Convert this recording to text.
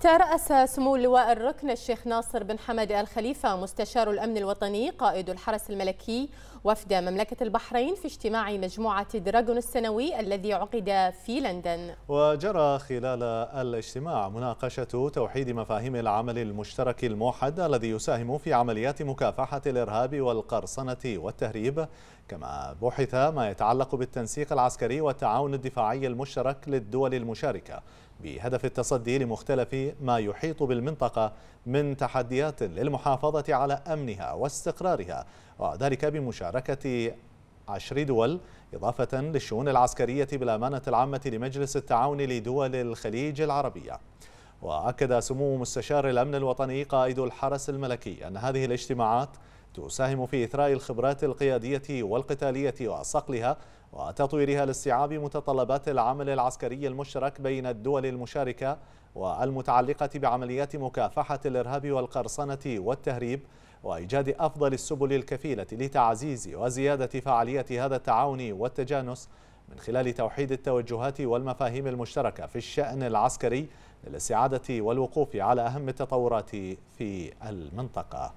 ترأس سمو اللواء الركن الشيخ ناصر بن حمد الخليفة مستشار الأمن الوطني قائد الحرس الملكي وفد مملكة البحرين في اجتماع مجموعة دراغون السنوي الذي عقد في لندن. وجرى خلال الاجتماع مناقشة توحيد مفاهيم العمل المشترك الموحد الذي يساهم في عمليات مكافحة الإرهاب والقرصنة والتهريب. كما بحث ما يتعلق بالتنسيق العسكري والتعاون الدفاعي المشترك للدول المشاركة. بهدف التصدي لمختلف ما يحيط بالمنطقة من تحديات للمحافظة على أمنها واستقرارها وذلك بمشاركة عشر دول إضافة للشؤون العسكرية بالأمانة العامة لمجلس التعاون لدول الخليج العربية. وأكد سمو مستشار الأمن الوطني قائد الحرس الملكي أن هذه الاجتماعات تساهم في إثراء الخبرات القيادية والقتالية وصقلها وتطويرها لاستيعاب متطلبات العمل العسكري المشترك بين الدول المشاركة والمتعلقة بعمليات مكافحة الإرهاب والقرصنة والتهريب وإيجاد أفضل السبل الكفيلة لتعزيز وزيادة فعالية هذا التعاون والتجانس من خلال توحيد التوجهات والمفاهيم المشتركة في الشأن العسكري للاستعادة والوقوف على أهم التطورات في المنطقة.